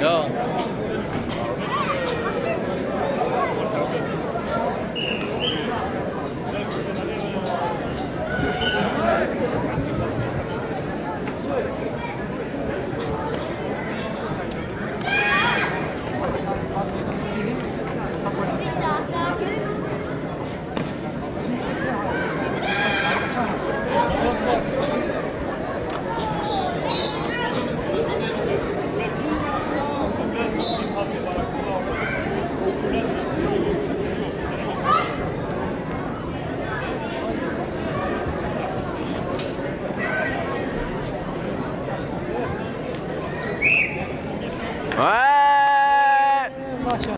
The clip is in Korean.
야 えー